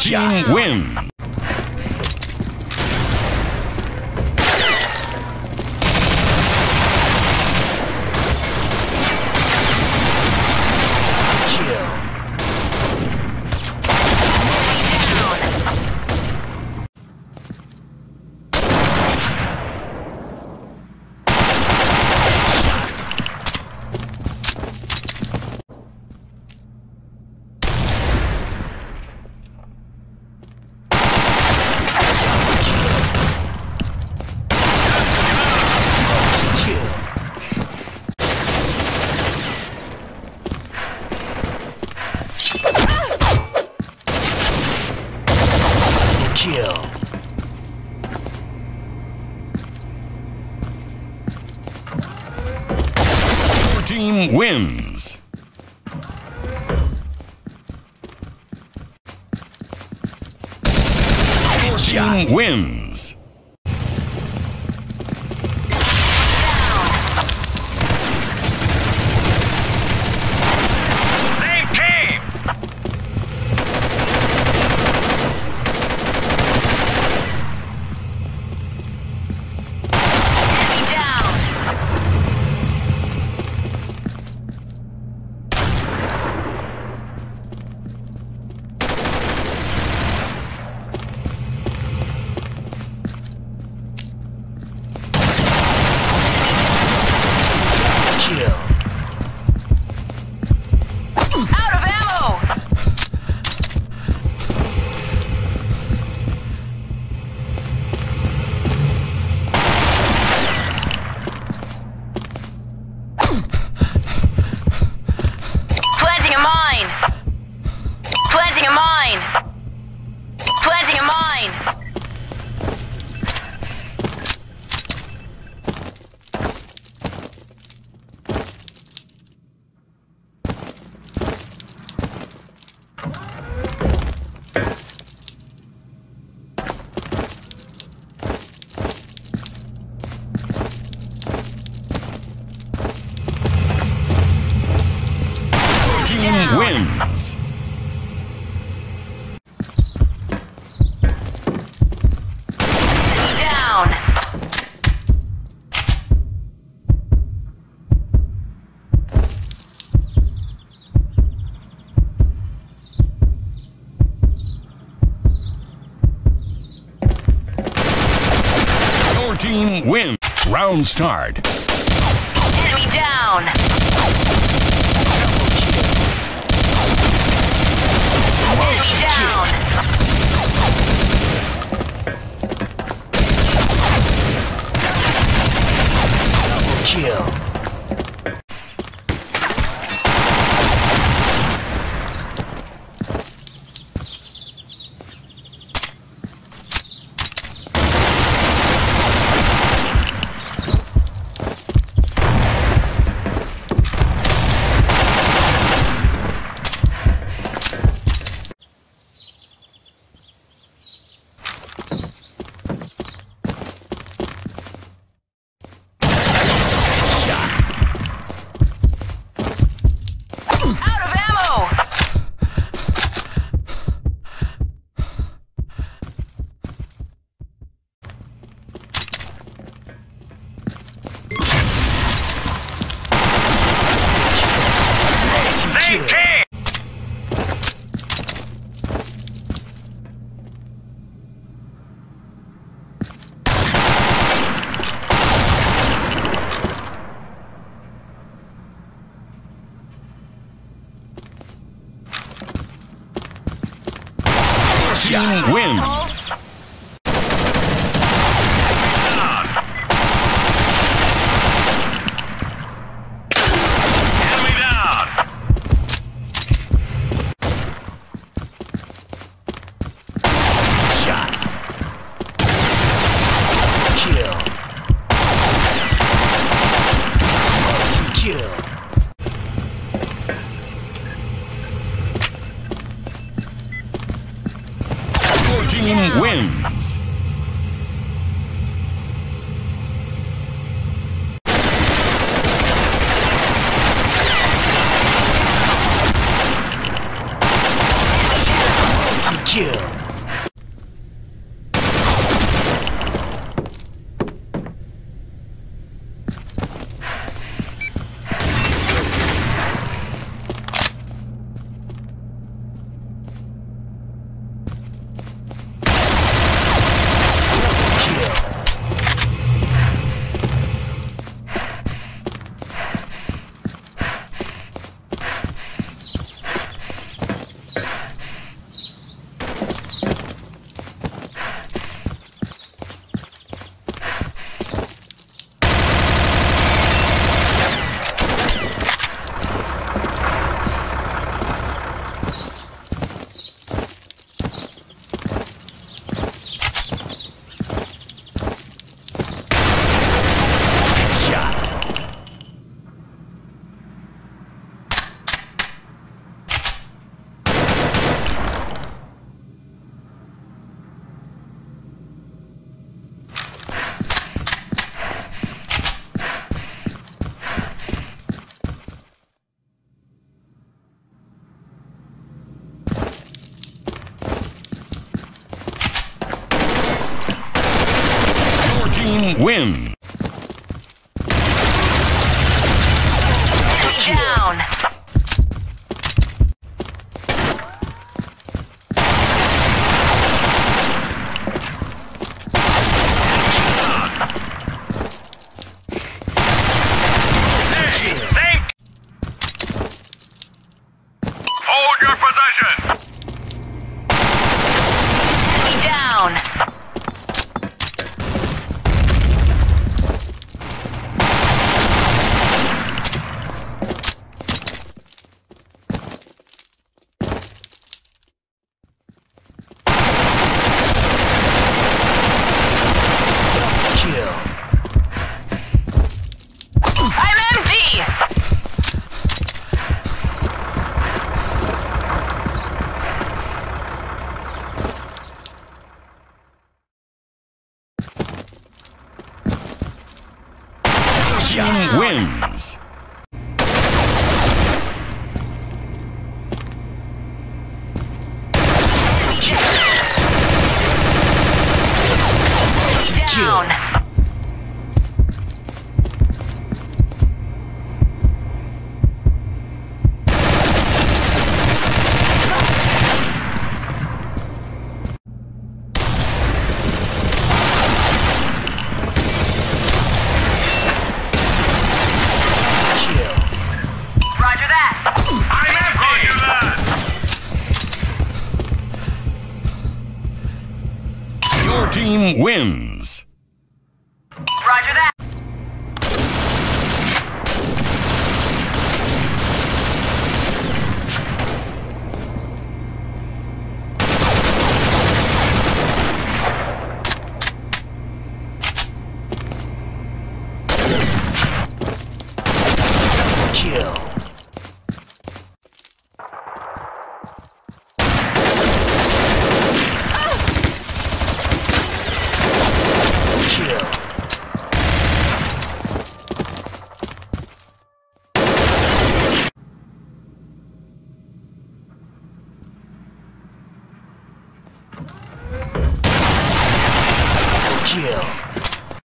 Scotia win. team wins. Your team wins. mine. round start. Enemy down. Enemy down. Double kill. Your team wins. Enemy down. Sink! Hold your position! Enemy down. Kill. I'm empty. Team wins. Enemy down. Kill. Roger that. I'm empty! Your team wins.